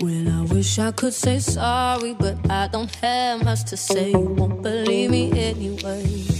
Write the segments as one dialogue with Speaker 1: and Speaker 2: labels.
Speaker 1: When I wish I could say sorry, but I don't have much to say. You won't believe me anyway.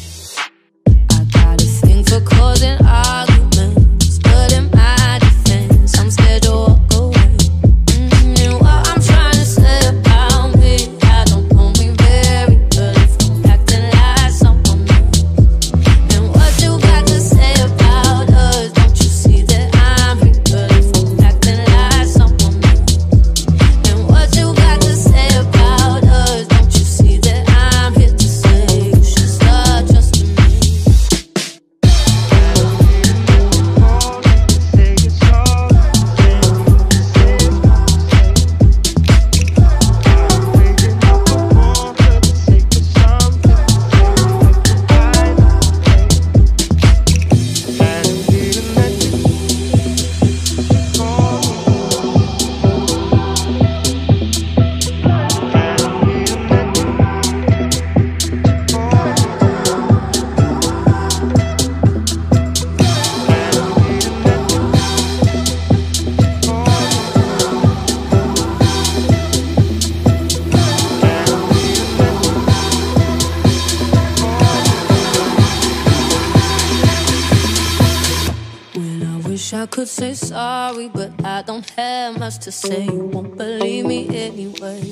Speaker 1: Wish I could say sorry, but I don't have much to say. You won't believe me anyway.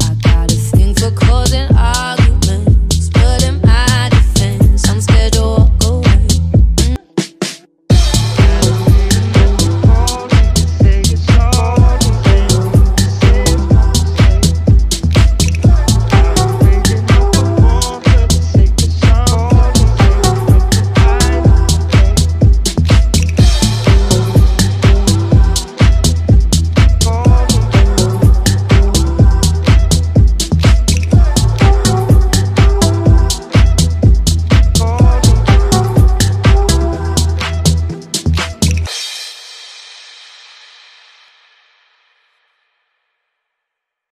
Speaker 1: I got a thing for.